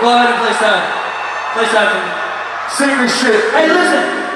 Go ahead and play side. Play side for me. Sing this shit. Hey, listen.